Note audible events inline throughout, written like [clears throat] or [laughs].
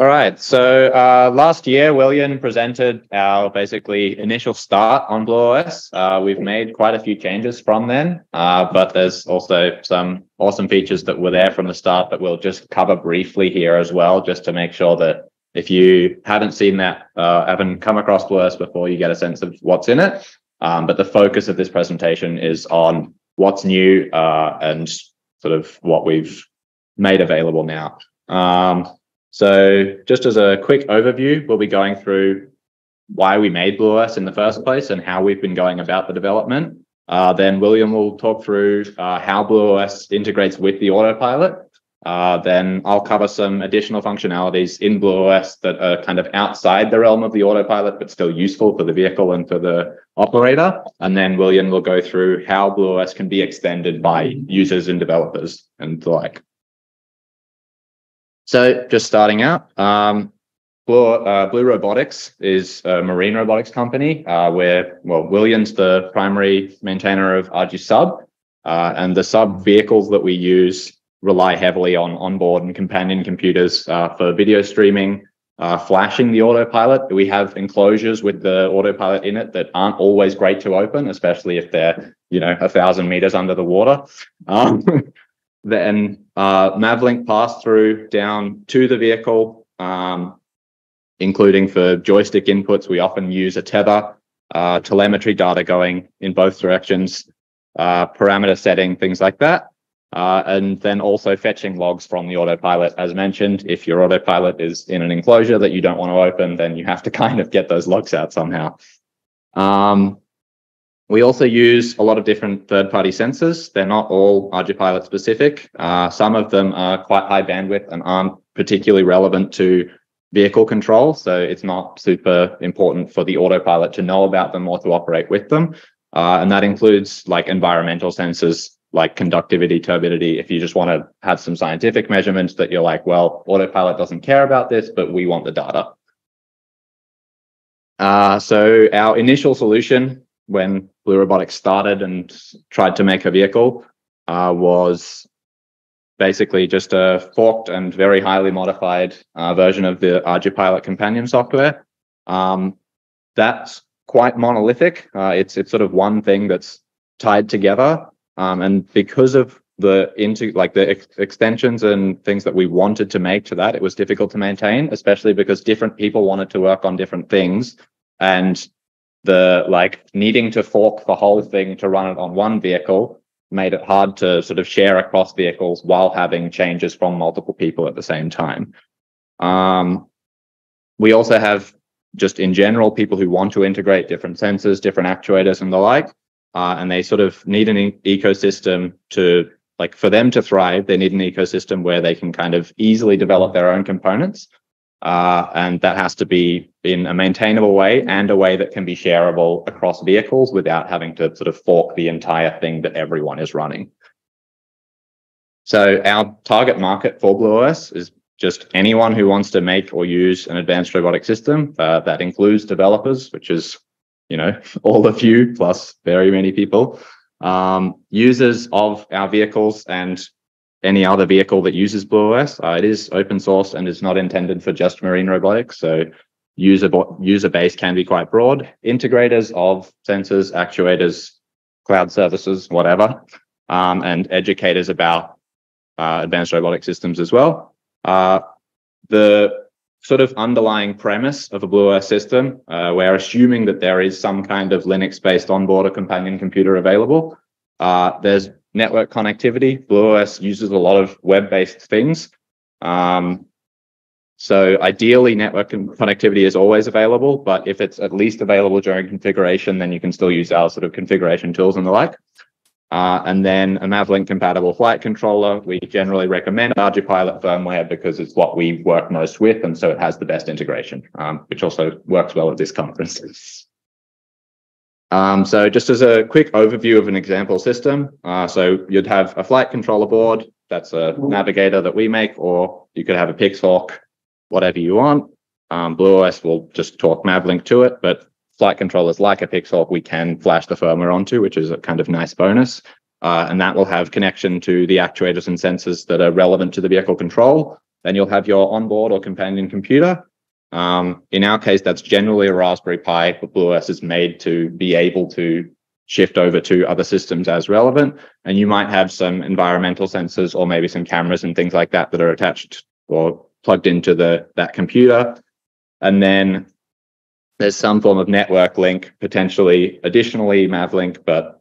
All right. So uh, last year, Willian presented our basically initial start on BlueOS. Uh, we've made quite a few changes from then, uh, but there's also some awesome features that were there from the start that we'll just cover briefly here as well, just to make sure that if you haven't seen that, uh, haven't come across BlueOS before, you get a sense of what's in it. Um, but the focus of this presentation is on what's new uh, and sort of what we've made available now. Um, so just as a quick overview, we'll be going through why we made BlueOS in the first place and how we've been going about the development. Uh, then Willian will talk through uh, how BlueOS integrates with the autopilot. Uh, then I'll cover some additional functionalities in BlueOS that are kind of outside the realm of the autopilot, but still useful for the vehicle and for the operator. And then Willian will go through how BlueOS can be extended by users and developers and the like. So just starting out, um, Blue, uh, Blue Robotics is a marine robotics company uh, where, well, Willian's the primary maintainer of ArduSub, uh, and the sub vehicles that we use rely heavily on onboard and companion computers uh, for video streaming, uh, flashing the autopilot. We have enclosures with the autopilot in it that aren't always great to open, especially if they're, you know, a thousand meters under the water. Um, [laughs] then uh, Mavlink pass through down to the vehicle, um, including for joystick inputs. We often use a tether, uh, telemetry data going in both directions, uh, parameter setting, things like that. Uh, and then also fetching logs from the autopilot. As mentioned, if your autopilot is in an enclosure that you don't want to open, then you have to [laughs] kind of get those logs out somehow. Um, we also use a lot of different third-party sensors. They're not all ArduPilot specific. Uh, some of them are quite high bandwidth and aren't particularly relevant to vehicle control. So it's not super important for the autopilot to know about them or to operate with them. Uh, and that includes like environmental sensors like conductivity, turbidity. If you just want to have some scientific measurements that you're like, well, autopilot doesn't care about this, but we want the data. Uh, so our initial solution when Blue Robotics started and tried to make a vehicle uh, was basically just a forked and very highly modified uh, version of the ArduPilot companion software. Um, that's quite monolithic. Uh, it's it's sort of one thing that's tied together, um, and because of the into like the ex- extensions and things that we wanted to make to that, it was difficult to maintain, especially because different people wanted to work on different things, and the like needing to fork the whole thing to run it on one vehicle made it hard to sort of share across vehicles while having changes from multiple people at the same time. Um, we also have just in general people who want to integrate different sensors, different actuators, and the like, uh, and they sort of need an e- ecosystem to like for them to thrive. They need an ecosystem where they can kind of easily develop their own components uh, and that has to be in a maintainable way and a way that can be shareable across vehicles without having to sort of fork the entire thing that everyone is running. So our target market for BlueOS is just anyone who wants to make or use an advanced robotic system. Uh, that includes developers, which is, you know, [laughs] all of you plus very many people, um, users of our vehicles and any other vehicle that uses BlueOS. Uh, it is open source and is not intended for just marine robotics. So user user base can be quite broad. Integrators of sensors, actuators, cloud services, whatever, um, and educators about uh, advanced robotic systems as well. Uh, the sort of underlying premise of a BlueOS system, uh, we're assuming that there is some kind of Linux-based onboard or companion computer available. Uh, there's network connectivity. BlueOS uses a lot of web-based things. Um, so ideally, network connectivity is always available, but if it's at least available during configuration, then you can still use our sort of configuration tools and the like. Uh, and then a Mavlink compatible flight controller. We generally recommend ArduPilot firmware because it's what we work most with, and so it has the best integration, um, which also works well at this conference. [laughs] Um, so just as a quick overview of an example system, uh, so you'd have a flight controller board, that's a navigator that we make, or you could have a Pixhawk, whatever you want. Um, BlueOS will just talk Mavlink to it, but flight controllers like a Pixhawk, we can flash the firmware onto, which is a kind of nice bonus. Uh, and that will have connection to the actuators and sensors that are relevant to the vehicle control. then you'll have your onboard or companion computer. Um, in our case, that's generally a Raspberry Pi, but BlueOS is made to be able to shift over to other systems as relevant. And you might have some environmental sensors or maybe some cameras and things like that that are attached or plugged into the that computer. And then there's some form of network link, potentially additionally Mavlink, but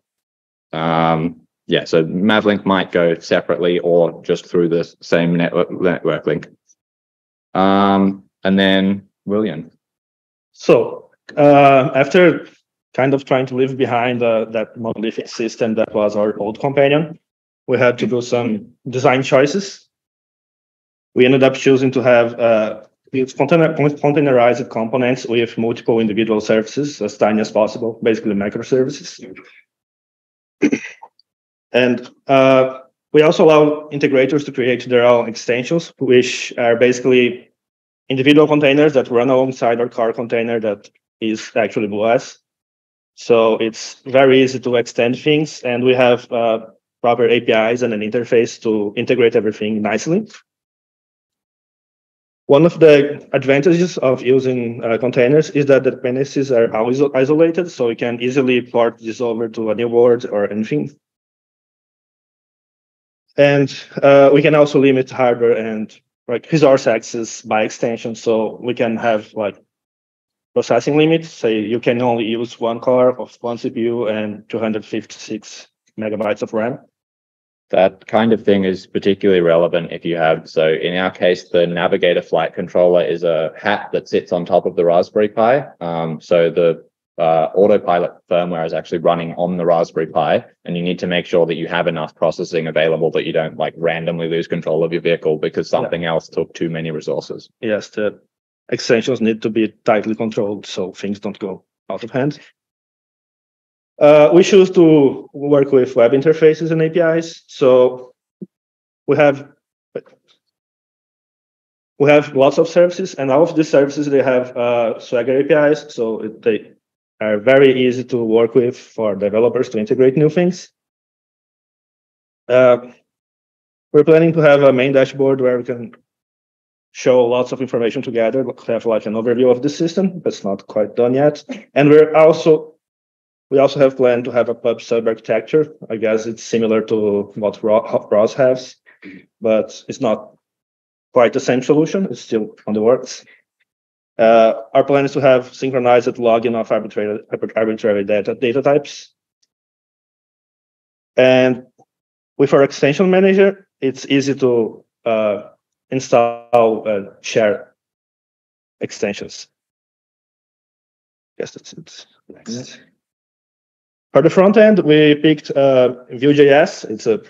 um, yeah, so Mavlink might go separately or just through the same network network link. Um, and then Willian. So uh, after kind of trying to leave behind uh, that monolithic system that was our old companion, we had to do some design choices. We ended up choosing to have uh, container, containerized components with multiple individual services as tiny as possible, basically microservices. And uh, we also allow integrators to create their own extensions, which are basically individual containers that run alongside our core container that is actually BlueOS. So it's very easy to extend things, and we have uh, proper APIs and an interface to integrate everything nicely. One of the advantages of using uh, containers is that the dependencies are always isolated, so you can easily port this over to a new board or anything. And uh, we can also limit hardware and like resource access by extension. So we can have like processing limits. Say you can only use one core of one CPU and 256 megabytes of RAM. That kind of thing is particularly relevant if you have, so in our case, the Navigator flight controller is a hat that sits on top of the Raspberry Pi. Um, so the uh, autopilot firmware is actually running on the Raspberry Pi, and you need to make sure that you have enough processing available that you don't like randomly lose control of your vehicle because something yeah. else took too many resources. Yes, the extensions need to be tightly controlled so things don't go out of hand. Uh, we choose to work with web interfaces and APIs. So we have we have lots of services, and all of these services they have uh, Swagger APIs. So it, they are very easy to work with for developers to integrate new things. Uh, we're planning to have a main dashboard where we can show lots of information together, have like an overview of the system. That's not quite done yet. And we're also we also have planned to have a pub sub architecture. I guess it's similar to what ROS has, but it's not quite the same solution. It's still on the works. Uh, our plan is to have synchronized login of arbitrary, arbitrary data, data types. And with our extension manager, it's easy to uh, install and share extensions. Guess that's it. Next. For the front end, we picked uh, Vue.js. It's a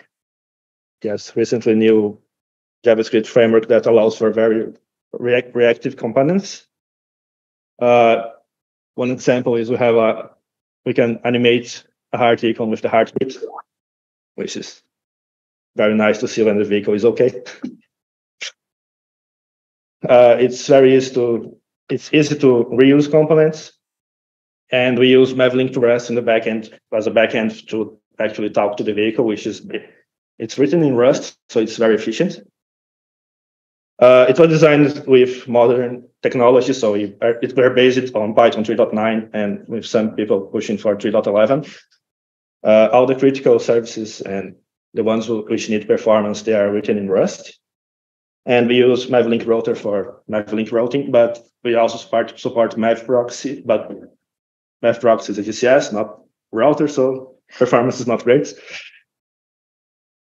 yes, recently new JavaScript framework that allows for very react reactive components. Uh, one example is we have a we can animate a heart icon with the heartbeat, which is very nice to see when the vehicle is okay. [laughs] uh, it's very easy to it's easy to reuse components, and we use Mavlink2Rest in the backend as a backend to actually talk to the vehicle, which is it's written in Rust, so it's very efficient. Uh, it was designed with modern technology, so are, it, we're based on Python 3.9 and with some people pushing for 3.11. Uh, all the critical services and the ones which need performance, they are written in Rust. And we use Mavlink router for Mavlink routing, but we also support, support MavProxy, but MavProxy is a GCS, not router, so performance is not great.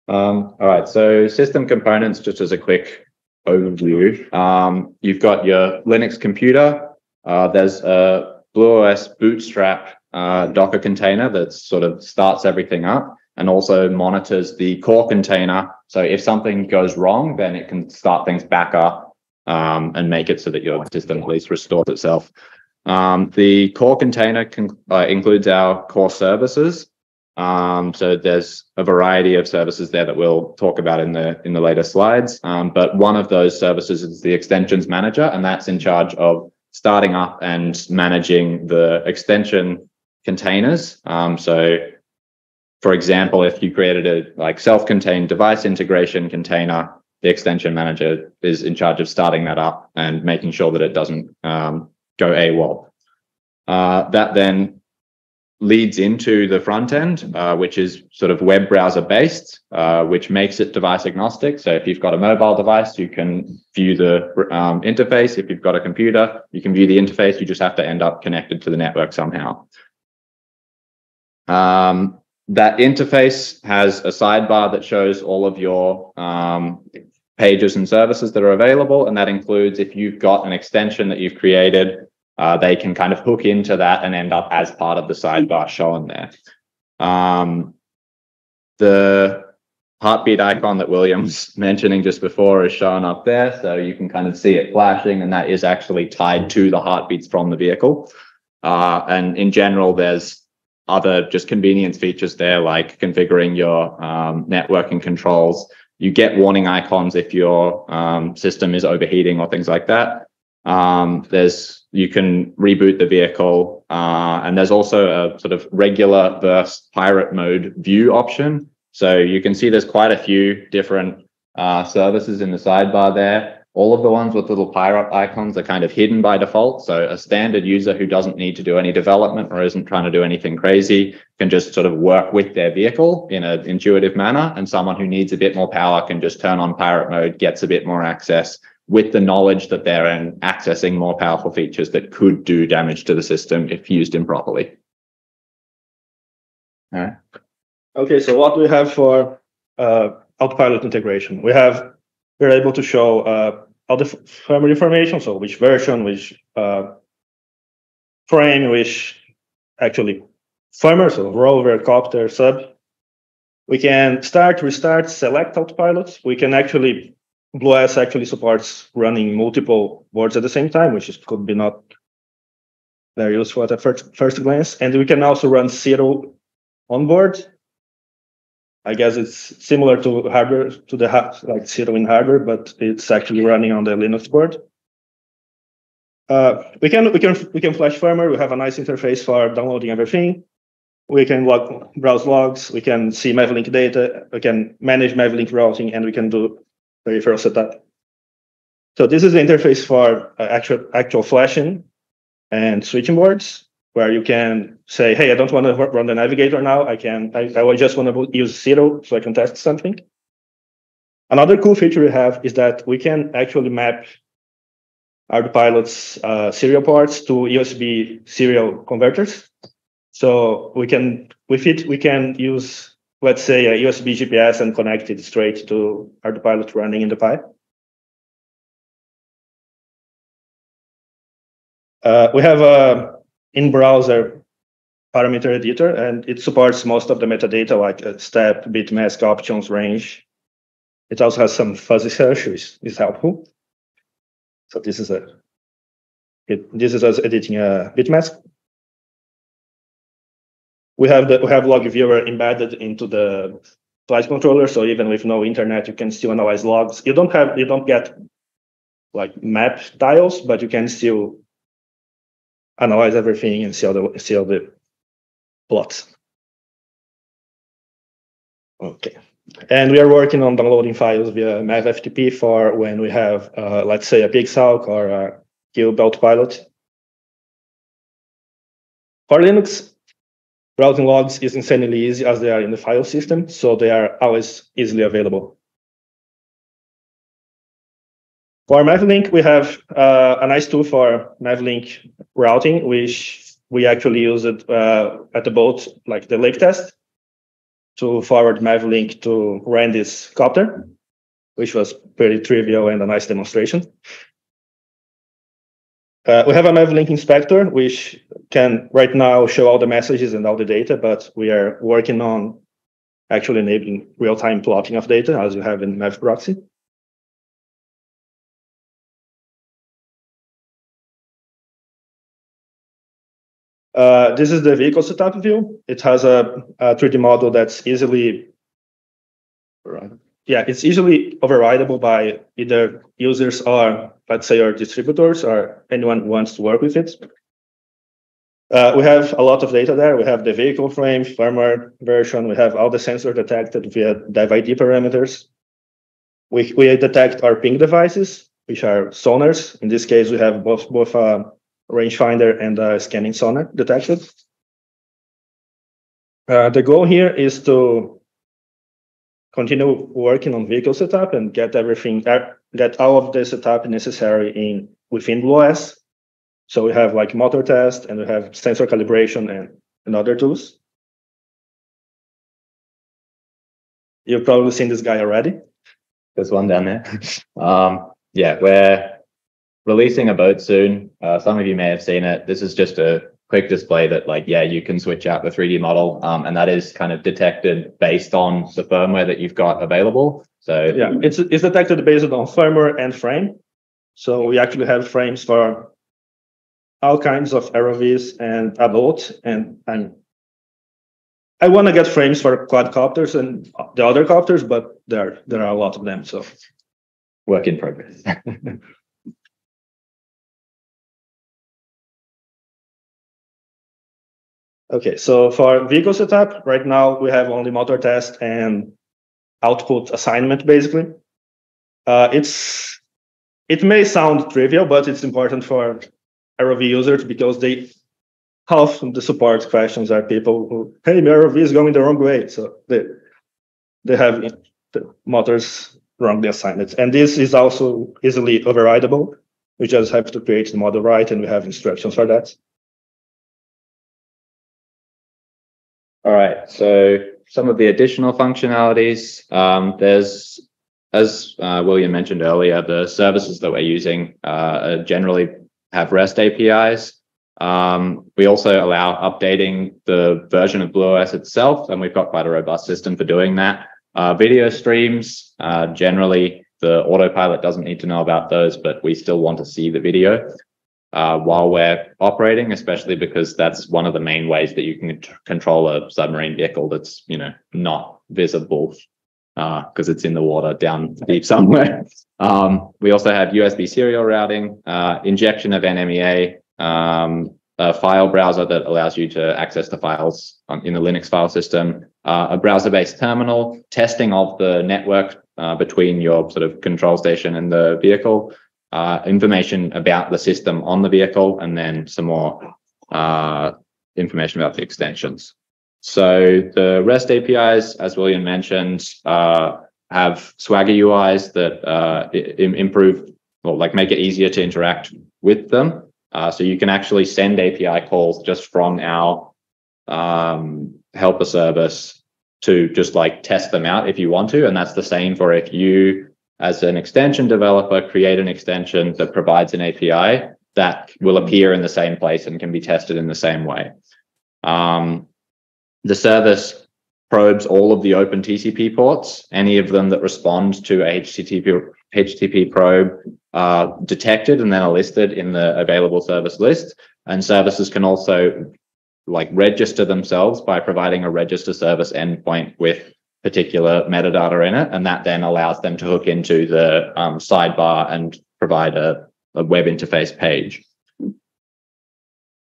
Um, all right, so system components, just as a quick overview. Um, you've got your Linux computer. Uh, there's a BlueOS Bootstrap uh, Docker container that sort of starts everything up and also monitors the core container. So if something goes wrong, then it can start things back up um, and make it so that your system at least restores itself. Um, the core container can, uh, includes our core services. Um, so there's a variety of services there that we'll talk about in the in the later slides. Um, but one of those services is the extensions manager, and that's in charge of starting up and managing the extension containers. Um, so, for example, if you created a like self-contained device integration container, the extension manager is in charge of starting that up and making sure that it doesn't um, go AWOL. Uh, that then leads into the front end, uh, which is sort of web browser based, uh, which makes it device agnostic. So if you've got a mobile device, you can view the um, interface. If you've got a computer, you can view the interface. You just have to end up connected to the network somehow. Um, that interface has a sidebar that shows all of your um, pages and services that are available. And that includes if you've got an extension that you've created, uh, they can kind of hook into that and end up as part of the sidebar shown there. Um, the heartbeat icon that Willians [laughs] mentioning just before is shown up there. So you can kind of see it flashing and that is actually tied to the heartbeats from the vehicle. Uh, and in general, there's other just convenience features there, like configuring your um, networking controls. You get warning icons if your um, system is overheating or things like that. Um, there's you can reboot the vehicle, uh, and there's also a sort of regular versus pirate mode view option. So you can see there's quite a few different uh, services in the sidebar there. All of the ones with little pirate icons are kind of hidden by default. So a standard user who doesn't need to do any development or isn't trying to do anything crazy can just sort of work with their vehicle in an intuitive manner. And someone who needs a bit more power can just turn on pirate mode, gets a bit more access with the knowledge that they're in accessing more powerful features that could do damage to the system if used improperly. All right. Okay, so what do we have for uh, autopilot integration? We have we're able to show uh, all the firmware information, so which version, which uh, frame, which actually firmware, so rover, copter, sub. We can start, restart, select autopilot. We can actually, BlueOS actually supports running multiple boards at the same time, which is, could be not very useful at a first, first glance. And we can also run zero on board I guess it's similar to hardware to the like zero in hardware, but it's actually running on the Linux board. Uh, we can we can we can flash firmware. We have a nice interface for downloading everything. We can log, browse logs. We can see Mavlink data. We can manage Mavlink routing, and we can do peripheral setup. So this is the interface for uh, actual actual flashing and switching boards where you can say, hey, I don't want to run the navigator now. I can, I, I just want to use zero so I can test something. Another cool feature we have is that we can actually map AutoPilot's uh, serial ports to USB serial converters. So we can, with it, we can use, let's say, a USB GPS and connect it straight to AutoPilot running in the Pi. Uh, we have a in-browser parameter editor, and it supports most of the metadata like uh, step, bit mask, options, range. It also has some fuzzy search, which is helpful. So this is a it, this is us editing a bitmask. We have the we have log viewer embedded into the flight controller, so even with no internet, you can still analyze logs. You don't have you don't get like map tiles, but you can still analyze everything and see all the see all the plots. Okay. And we are working on downloading files via MavFTP for when we have, uh, let's say, a PixHawk or a Cube Autopilot. For Linux, routing logs is insanely easy as they are in the file system, so they are always easily available. For Mavlink, we have uh, a nice tool for Mavlink routing, which we actually use it uh, at the boat, like the lake test, to forward Mavlink to Randy's copter, which was pretty trivial and a nice demonstration. Uh, we have a Mavlink inspector, which can right now show all the messages and all the data, but we are working on actually enabling real-time plotting of data as you have in MavProxy. Uh, this is the vehicle setup view. It has a, a 3D model that's easily, yeah, it's easily overridable by either users or, let's say, our distributors or anyone who wants to work with it. Uh, we have a lot of data there. We have the vehicle frame, firmware version. We have all the sensors detected via dev ID parameters. we, we detect our ping devices, which are sonars. In this case, we have both both a rangefinder and a scanning sonar detected. Uh, the goal here is to continue working on vehicle setup and get everything, uh, get all of the setup necessary in within BlueOS. So we have like motor test and we have sensor calibration and, and other tools. You've probably seen this guy already. There's one down there. [laughs] um, yeah, we're releasing a boat soon. Uh, some of you may have seen it. This is just a quick display that like, yeah, you can switch out the 3D model. Um, and that is kind of detected based on the firmware that you've got available. So yeah, it's, it's detected based on firmware and frame. So we actually have frames for all kinds of ROVs and adult and and I want to get frames for quadcopters and the other copters, but there there are a lot of them. So work in progress. [laughs] okay, so for vehicle setup, right now we have only motor test and output assignment basically. Uh, it's it may sound trivial, but it's important for ROV users because they half the support questions are people who, hey, my ROV is going the wrong way. So they they have the motors wrongly assigned. And this is also easily overrideable. We just have to create the model right, and we have instructions for that. All right. So some of the additional functionalities. Um, there's, as uh, Willian mentioned earlier, the services that we're using uh, generally have REST APIs. Um, we also allow updating the version of BlueOS itself, and we've got quite a robust system for doing that. Uh, video streams, uh, generally, the autopilot doesn't need to know about those, but we still want to see the video uh, while we're operating, especially because that's one of the main ways that you can control a submarine vehicle that's, you know, not visible because uh, it's in the water down deep somewhere. [laughs] Um, we also have USB serial routing, uh, injection of NMEA, um, a file browser that allows you to access the files on, in the Linux file system, uh, a browser-based terminal, testing of the network uh, between your sort of control station and the vehicle, uh, information about the system on the vehicle, and then some more uh, information about the extensions. So the REST APIs, as Willian mentioned, uh, have Swagger UIs that uh, improve or like make it easier to interact with them. Uh, so you can actually send API calls just from our um, helper service to just like test them out if you want to. And that's the same for if you, as an extension developer, create an extension that provides an API that will appear in the same place and can be tested in the same way. Um, the service probes all of the open TCP ports, any of them that respond to a HTTP, HTTP probe are detected and then are listed in the available service list. And services can also like register themselves by providing a register service endpoint with particular metadata in it. And that then allows them to hook into the um, sidebar and provide a, a web interface page.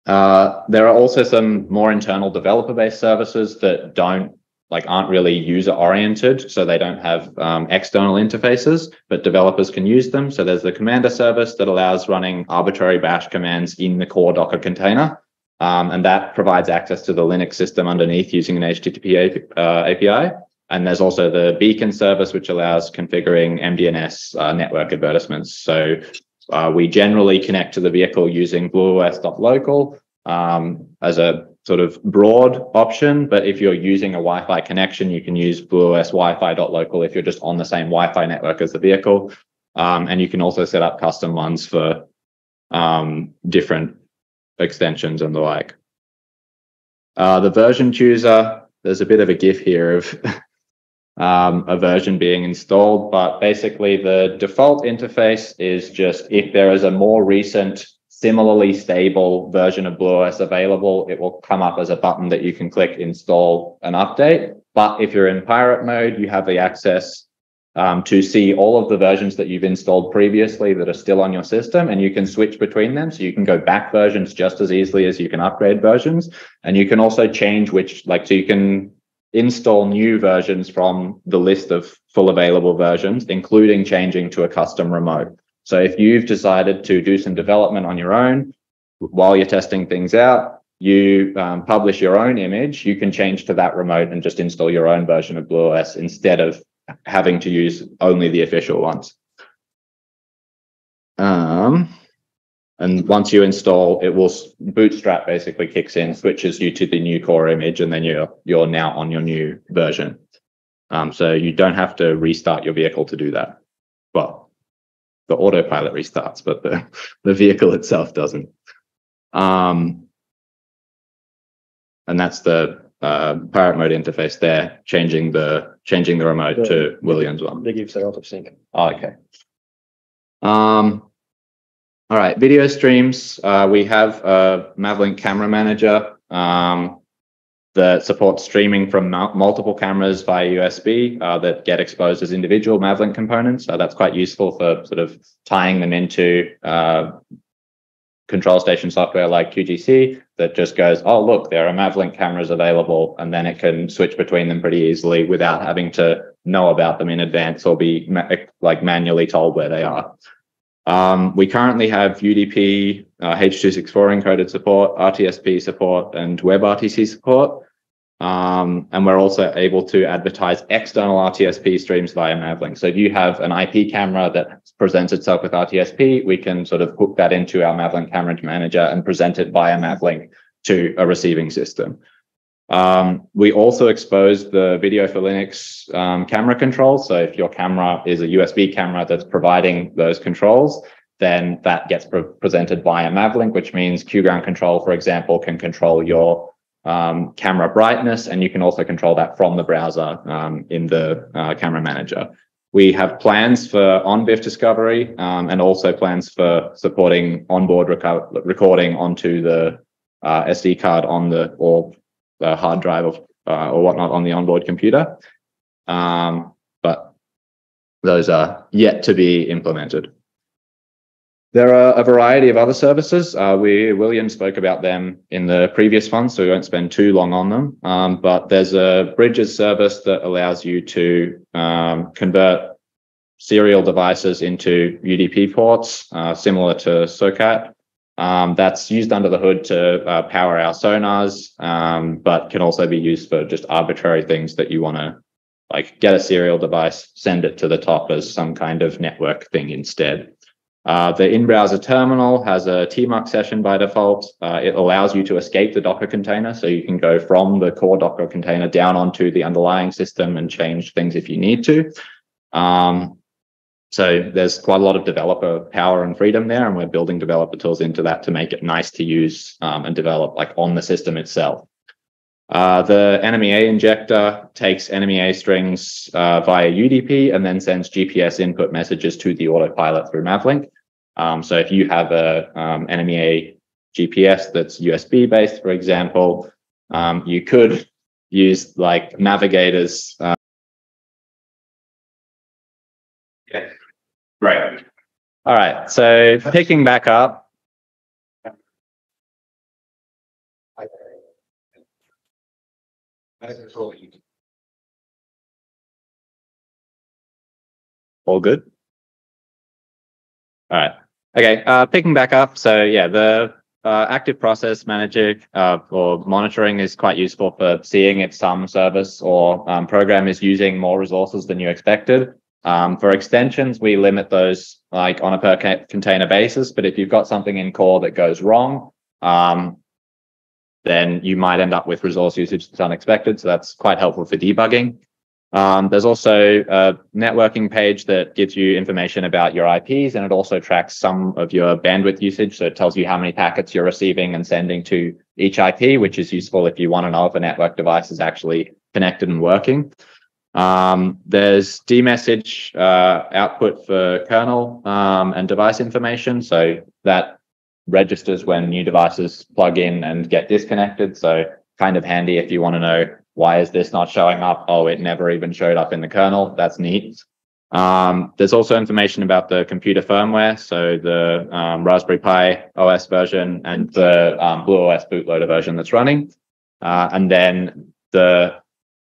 Uh, there are also some more internal developer-based services that don't like aren't really user oriented, so they don't have um, external interfaces, but developers can use them. So there's the Commander service that allows running arbitrary bash commands in the core Docker container. Um, and that provides access to the Linux system underneath using an HTTP uh, API. And there's also the Beacon service, which allows configuring MDNS uh, network advertisements. So uh, we generally connect to the vehicle using BlueOS.local um, as a sort of broad option. But if you're using a Wi-Fi connection, you can use BlueOS Wi-Fi.local if you're just on the same Wi-Fi network as the vehicle. Um, and you can also set up custom ones for um, different extensions and the like. Uh, the version chooser, there's a bit of a GIF here of [laughs] um, a version being installed, but basically the default interface is just if there is a more recent similarly stable version of BlueOS available, it will come up as a button that you can click install and update. But if you're in pirate mode, you have the access um, to see all of the versions that you've installed previously that are still on your system, and you can switch between them. So you can go back versions just as easily as you can upgrade versions. And you can also change which, like, so you can install new versions from the list of full available versions, including changing to a custom remote. So if you've decided to do some development on your own while you're testing things out, you um, publish your own image, you can change to that remote and just install your own version of BlueOS instead of having to use only the official ones. Um, and once you install, it will Bootstrap basically kicks in, switches you to the new core image, and then you're you're now on your new version. Um, so you don't have to restart your vehicle to do that. Well, the autopilot restarts, but the [laughs] the vehicle itself doesn't. Um, and that's the uh, pirate mode interface there, changing the changing the remote the, to Willians one. The GIFs are out of sync. Oh, okay. Um, all right, video streams. Uh, we have a Mavlink camera manager um, that supports streaming from multiple cameras via USB uh, that get exposed as individual Mavlink components. So that's quite useful for sort of tying them into uh, control station software like QGC that just goes, oh, look, there are Mavlink cameras available, and then it can switch between them pretty easily without having to know about them in advance or be ma like manually told where they are. Um, we currently have UDP, uh, H.264 encoded support, RTSP support, and WebRTC support. Um, and we're also able to advertise external RTSP streams via Mavlink. So if you have an IP camera that presents itself with RTSP, we can sort of hook that into our Mavlink camera manager and present it via Mavlink to a receiving system. Um, we also expose the video for Linux um, camera controls. So if your camera is a USB camera that's providing those controls, then that gets pre presented via Mavlink, which means QGround control, for example, can control your um, camera brightness, and you can also control that from the browser um, in the uh, camera manager. We have plans for ONVIF discovery um, and also plans for supporting onboard recording onto the uh, SD card on the or the hard drive or, uh, or whatnot on the onboard computer. Um, but those are yet to be implemented. There are a variety of other services. Uh, we Willian spoke about them in the previous one, so we won't spend too long on them. Um, but there's a bridges service that allows you to um, convert serial devices into UDP ports, uh, similar to SOCAT. Um, that's used under the hood to uh, power our sonars, um, but can also be used for just arbitrary things that you want to like get a serial device, send it to the top as some kind of network thing instead. Uh, the in-browser terminal has a tmux session by default. Uh, it allows you to escape the Docker container, so you can go from the core Docker container down onto the underlying system and change things if you need to. Um, so there's quite a lot of developer power and freedom there, and we're building developer tools into that to make it nice to use um, and develop like on the system itself. Uh, the NMEA injector takes NMEA strings uh, via UDP and then sends GPS input messages to the autopilot through Mavlink. Um, so if you have a um, NMEA GPS that's USB based, for example, um, you could use like navigators. Right. All right. So picking back up. All good. All right. Okay. Uh, picking back up. So yeah, the uh, active process manager uh, or monitoring is quite useful for seeing if some service or um, program is using more resources than you expected. Um, for extensions, we limit those like on a per container basis, but if you've got something in core that goes wrong, um, then you might end up with resource usage that's unexpected. So that's quite helpful for debugging. Um, there's also a networking page that gives you information about your IPs and it also tracks some of your bandwidth usage. So it tells you how many packets you're receiving and sending to each IP, which is useful if you want to know if a network device is actually connected and working. Um, there's dmesg uh, output for kernel um, and device information. So that registers when new devices plug in and get disconnected. So kind of handy if you want to know why is this not showing up? Oh, it never even showed up in the kernel. That's neat. Um, there's also information about the computer firmware, so the um, Raspberry Pi OS version and the um, BlueOS bootloader version that's running. Uh, and then the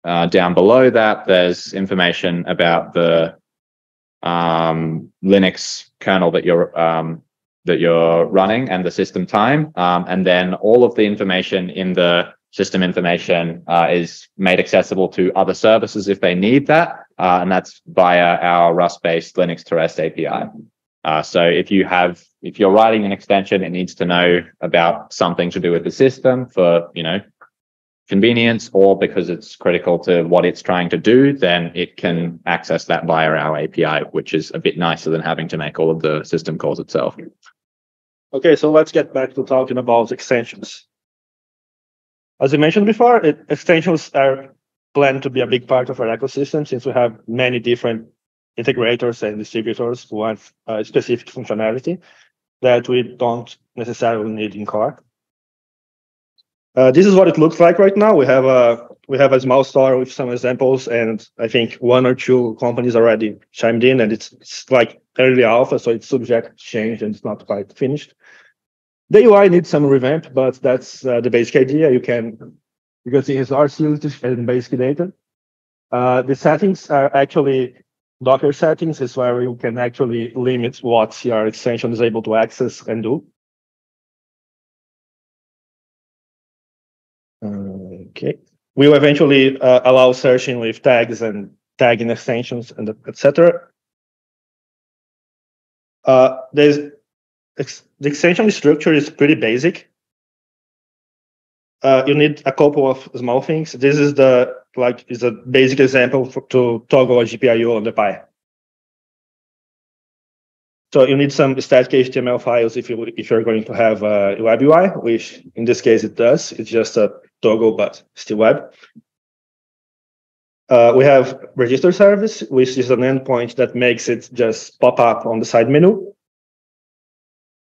uh, down below that, there's information about the um, Linux kernel that you're um, that you're running and the system time, um, and then all of the information in the system information uh, is made accessible to other services if they need that, uh, and that's via our Rust-based Linux2Rest API. Uh, so if you have, if you're writing an extension, it needs to know about something to do with the system for, you know, convenience or because it's critical to what it's trying to do, then it can access that via our API, which is a bit nicer than having to make all of the system calls itself. Okay, so let's get back to talking about extensions. As I mentioned before, it, extensions are planned to be a big part of our ecosystem since we have many different integrators and distributors who have uh, specific functionality that we don't necessarily need in core. Uh, this is what it looks like right now. We have a we have a small store with some examples, and I think one or two companies already chimed in, and it's, it's like early alpha, so it's subject to change and it's not quite finished. The UI needs some revamp, but that's uh, the basic idea. You can you can see his RC and basic data. Uh, the settings are actually Docker settings is where you can actually limit what your extension is able to access and do. Okay. We'll eventually uh, allow searching with tags and tagging extensions and etc. Uh, there's the extension structure is pretty basic. Uh, you need a couple of small things. This is the like is a basic example for, to toggle a GPIO on the Pi. So you need some static HTML files if you if you're going to have a web UI, which in this case it does. It's just a toggle, but still web. Uh, we have register service, which is an endpoint that makes it just pop up on the side menu.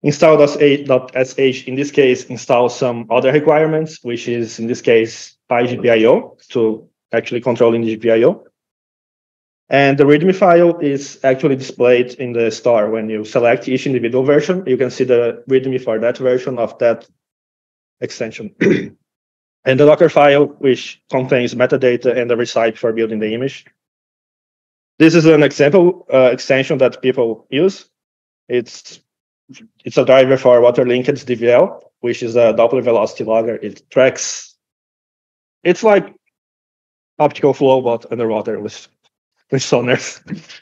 Install.sh in this case install some other requirements, which is in this case PyGPIO to actually controlling the GPIO. And the README file is actually displayed in the store. When you select each individual version, you can see the README for that version of that extension. [clears throat] and the Docker file, which contains metadata and the recipe for building the image. This is an example uh, extension that people use. It's it's a driver for water linked DVL, which is a Doppler velocity logger. It tracks. It's like optical flow, but underwater with with sonars. [laughs]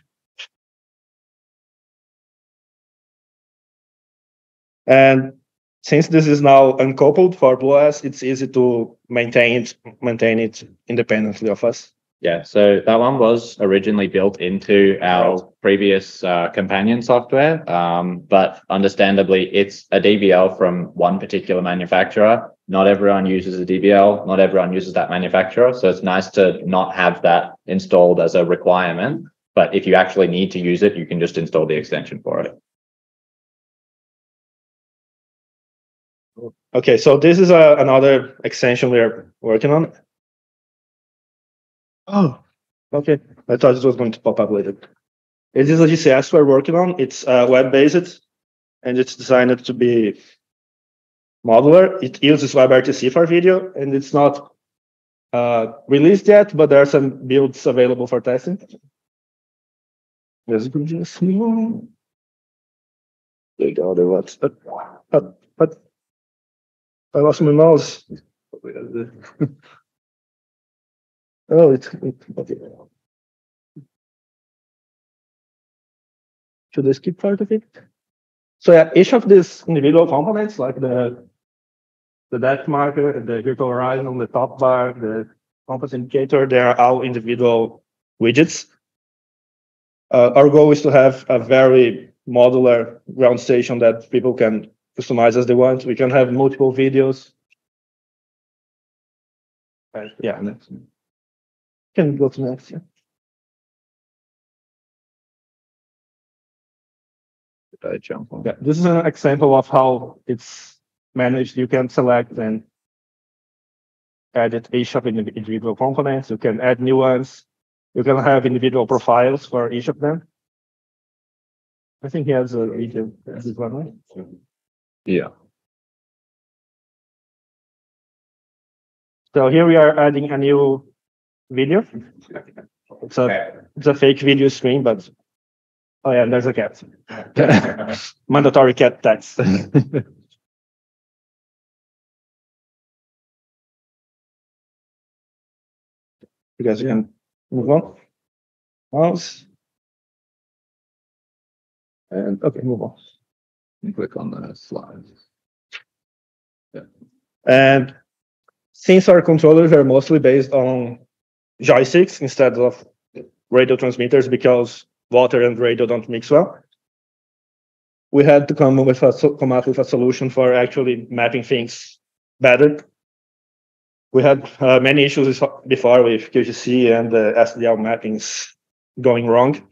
and since this is now uncoupled for BlueOS, it's easy to maintain it, maintain it independently of us. Yeah, so that one was originally built into our previous uh, companion software, um, but understandably, it's a DVL from one particular manufacturer. Not everyone uses a DVL, not everyone uses that manufacturer. So it's nice to not have that installed as a requirement. But if you actually need to use it, you can just install the extension for it. Okay, so this is a, uh, another extension we are working on. Oh, okay. I thought it was going to pop up later. It is a GCS we're working on. It's uh, web-based, and it's designed to be modular. It uses WebRTC for video, and it's not uh, released yet, but there are some builds available for testing. There's just Big other what? But, but, but I lost my mouse. [laughs] Oh, it's, okay. Should I skip part of it? So yeah, each of these individual components, like the the depth marker, the virtual horizon, the top bar, the compass indicator, they are all individual widgets. Uh, our goal is to have a very modular ground station that people can customize as they want. We can have multiple videos. Uh, yeah, can go to next. Yeah. I jump on? Yeah, this is an example of how it's managed. You can select and edit each of the individual components. You can add new ones. You can have individual profiles for each of them. I think he has a video. This one, right? Yeah. So here we are adding a new video. It's a, it's a fake video screen, but oh yeah, there's a cat. [laughs] Mandatory cat tax. [laughs] you guys can move on. Mouse. And okay, move on. Click on the slides. And since our controllers are mostly based on joysticks instead of radio transmitters because water and radio don't mix well, we had to come with a come up with a solution for actually mapping things better. We had uh, many issues before with QGC and the SDL mappings going wrong.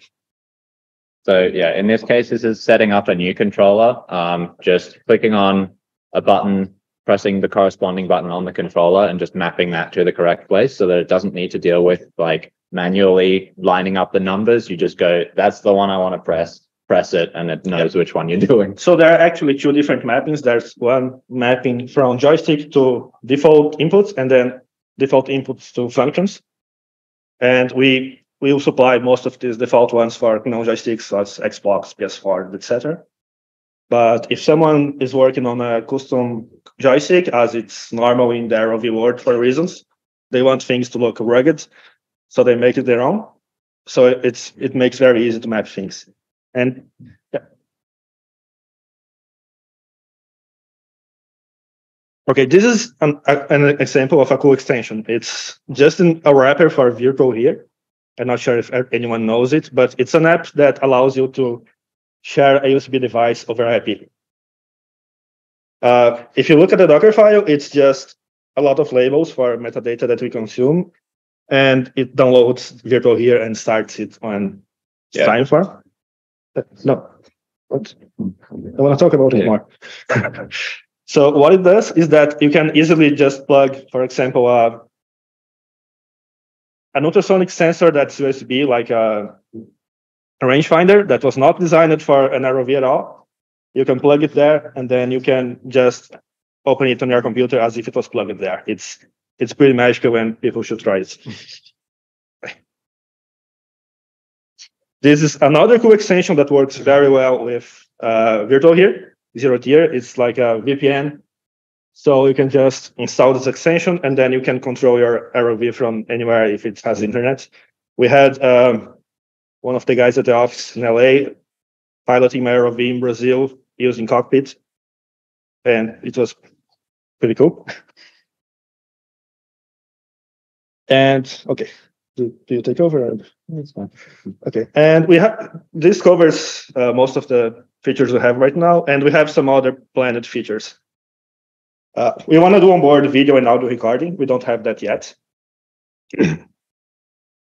So yeah, in this case, this is setting up a new controller. Um, just clicking on a button, pressing the corresponding button on the controller and just mapping that to the correct place so that it doesn't need to deal with like manually lining up the numbers. You just go, that's the one I want to press, press it, and it knows which one you're doing. So there are actually two different mappings. There's one mapping from joystick to default inputs and then default inputs to functions. And we we will supply most of these default ones for non-joysticks as Xbox, PS4, etc. But if someone is working on a custom joystick, as it's normal in their ROV world for reasons, they want things to look rugged, so they make it their own. So it's it makes very easy to map things. And yeah. Okay, this is an, an example of a cool extension. It's just an, a wrapper for VirtualHere. I'm not sure if anyone knows it, but it's an app that allows you to share a USB device over IP. Uh, if you look at the Docker file, it's just a lot of labels for metadata that we consume, and it downloads VirtualHere and starts it on yeah. time for. Uh, no, what? I want to talk about it more. [laughs] so what it does is that you can easily just plug, for example, a an ultrasonic sensor that's USB, like a, a rangefinder that was not designed for an ROV at all. You can plug it there, and then you can just open it on your computer as if it was plugged there. It's it's pretty magical, and people should try it. [laughs] this is another cool extension that works very well with uh, VirtualHere, Zero Tier. It's like a VPN so you can just install this extension and then you can control your ROV from anywhere if it has internet. We had um, one of the guys at the office in LA piloting my ROV in Brazil using Cockpit, and it was pretty cool. [laughs] and okay, do, do you take over? It's fine. Okay, and we have this covers uh, most of the features we have right now, and we have some other planned features. Uh, we want to do onboard video and audio recording. We don't have that yet. [clears throat]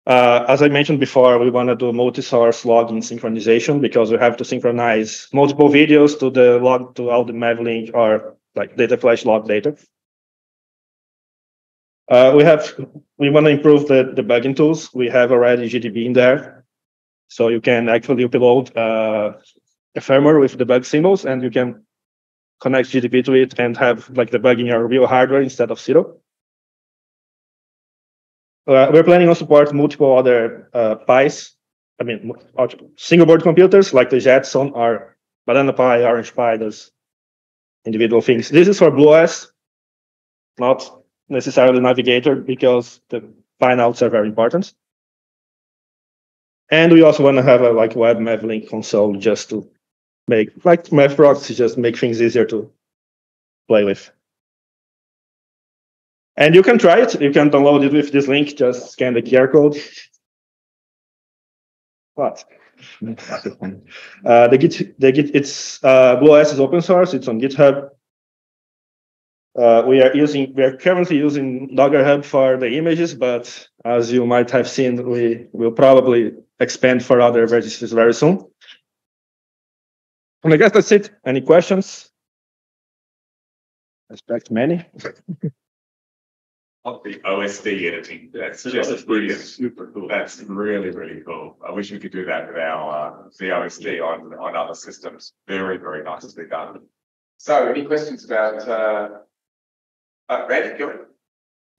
uh, as I mentioned before, we want to do multi-source logging synchronization because we have to synchronize multiple videos to the log to all the Mavlink or like data flash log data. Uh, we have we want to improve the debugging tools. We have already GDB in there, so you can actually upload uh, a firmware with debug symbols, and you can connect GDB to it and have like debugging your real hardware instead of zero. Uh, we're planning on support multiple other uh, PIs. I mean, single board computers like the Jetson or Banana Pi, Orange Pi, those individual things. This is for BlueOS, not necessarily Navigator because the pinouts are very important. And we also want to have a like web Mavlink console just to make like MAVProxy just make things easier to play with. And you can try it. You can download it with this link. Just scan the QR code. What? [laughs] uh, the Git, the Git, it's uh, BlueOS is open source. It's on GitHub. Uh, we are using, we are currently using Docker Hub for the images, but as you might have seen, we will probably expand for other registries very soon. And I guess that's it. Any questions? I expect many. [laughs] Of the OSD editing, that's just brilliant. Super cool. That's really, really cool. I wish we could do that with our, uh, the OSD on, on other systems. Very, very nicely done. So any questions about, uh, uh, Randy, go ahead.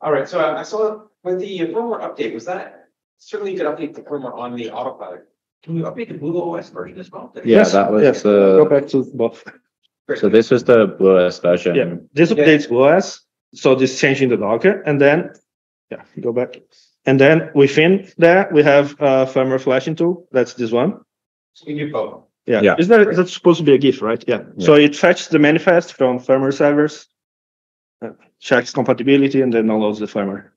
All right, so uh, I saw With the firmware update, was that certainly you could update the firmware on the autopilot? Can we update the Blue OS version as well? Yeah, Yes, that was yes. Go the, back to both. so this was the BlueOS version. Yeah, this updates OS. So this changing the Docker, and then yeah, go back, and then within that we have uh, firmware flashing tool. That's this one. So we do both. Yeah. Yeah. Is that that's supposed to be a GIF, right? Yeah. So it fetches the manifest from firmware servers, uh, checks compatibility, and then downloads the firmware.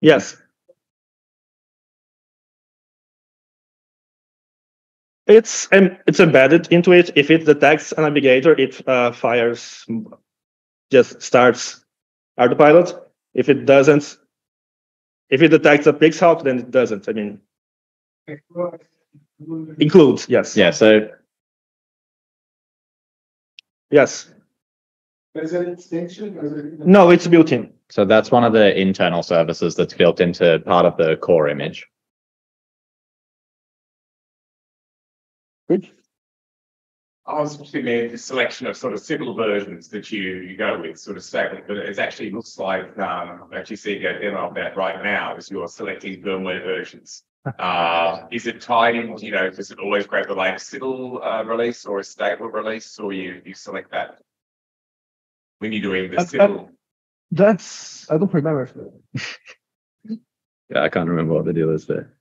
Yes. It's um, it's embedded into it. If it detects a navigator, it uh, fires just starts autopilot. If it doesn't, if it detects a Pixhawk, then it doesn't. I mean, includes, yes. Yeah, so Yes. Is it an extension? or is it- No, it's built in. so that's one of the internal services that's built into part of the core image. Good. I was thinking the selection of sort of SITL versions that you, you go with, sort of stacked, but it actually looks like, um, I'm actually seeing a demo of that right now, as you're selecting firmware versions. [laughs] Uh, is it tied in, you know, does it always grab the latest SITL, uh, release or a stable release, or you, you select that? When you're doing the SITL, That's, I don't remember. Yeah, I can't remember what the deal is there.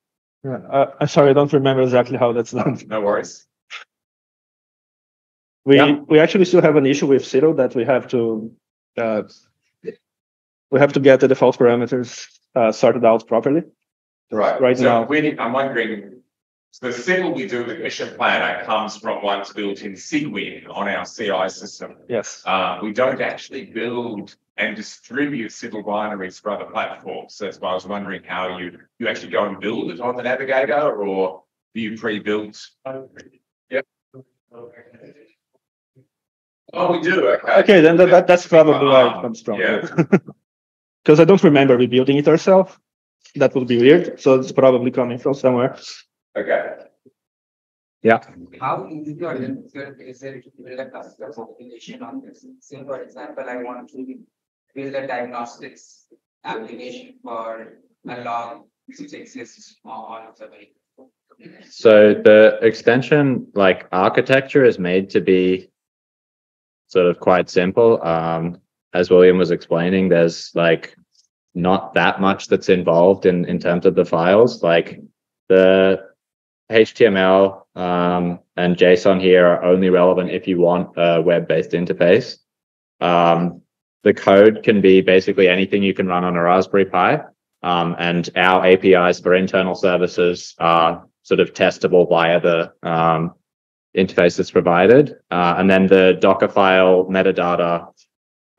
Yeah, uh, I'm sorry, I don't remember exactly how that's done. no worries. We Yeah. we actually still have an issue with Zero that we have to uh, we have to get the default parameters uh, sorted out properly. Right. Right so now. need. I'm wondering, so the SITL we do with Mission Planner comes from one's built in Cygwin on our CI system. Yes. Uh, we don't actually build and distribute SITL binaries for other platforms. So that's why I was wondering how you, you actually go and build it on the Navigator or do you pre-build? Yep. Oh, we do, okay. Okay, then that, that that's probably where Ah, it comes from. yeah. [laughs] Because I don't remember rebuilding it ourselves. That would be weird. So it's probably coming from somewhere. Okay. Yeah. How easy or difficult is it to build a custom application on this? Say, for example, I want to build a diagnostics application for a log which exists on the vehicle. So the extension like architecture is made to be sort of quite simple. Um, as Willian was explaining, there's like not that much that's involved in, in terms of the files. Like the HTML um, and JSON here are only relevant if you want a web-based interface. Um, the code can be basically anything you can run on a Raspberry Pi. Um, and our APIs for internal services are sort of testable via the um, interface that's provided. Uh, and then the Docker file metadata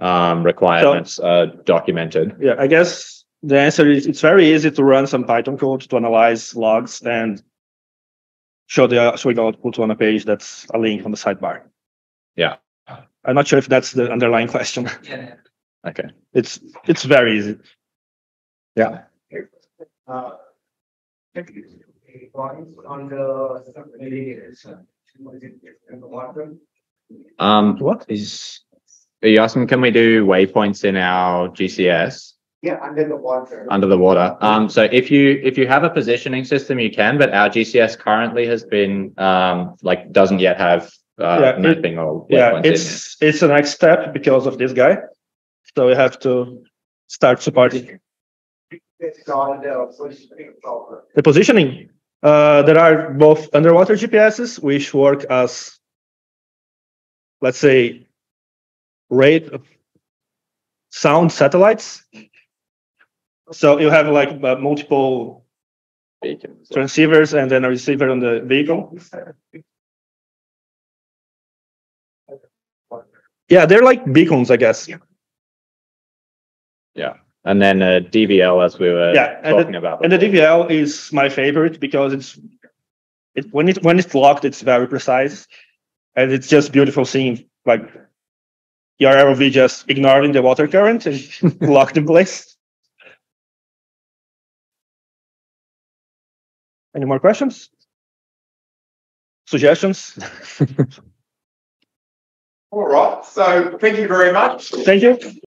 um, requirements are documented. Yeah, I guess the answer is it's very easy to run some Python code to analyze logs and show the showing output on a page that's a link on the sidebar. Yeah. I'm not sure if that's the underlying question. [laughs] Yeah. Okay. It's it's very easy. Yeah. Uh, on the navigators. Was it in the water? Um, What? is, are you asking, can we do waypoints in our GCS? Yeah, under the water. under the water. Um, so if you if you have a positioning system, you can, but our GCS currently has been um, like doesn't yet have uh, Yeah, it- mapping or Yeah, waypoints in it's it's the next step because of this guy. So we have to start supporting It's called the positioning problem. the positioning. Uh, there are both underwater GPSs which work as, let's say, rate of sound satellites. So you have like uh, multiple beacons. transceivers and then a receiver on the vehicle. Yeah, they're like beacons, I guess. Yeah. And then uh, DVL, as we were Yeah, talking about. And the. DVL is my favorite because it's it when it when it's locked, it's very precise, and it's just beautiful seeing like your ROV just ignoring the water current and [laughs] locked in place. Any more questions? suggestions. [laughs] All right, so thank you very much. Thank you.